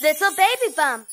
Little baby bump.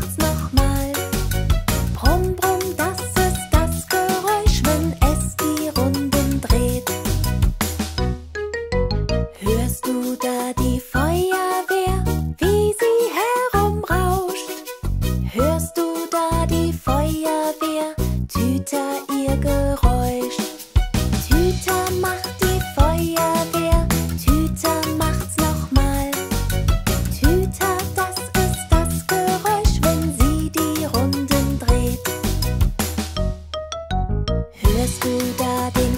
Brumm everybody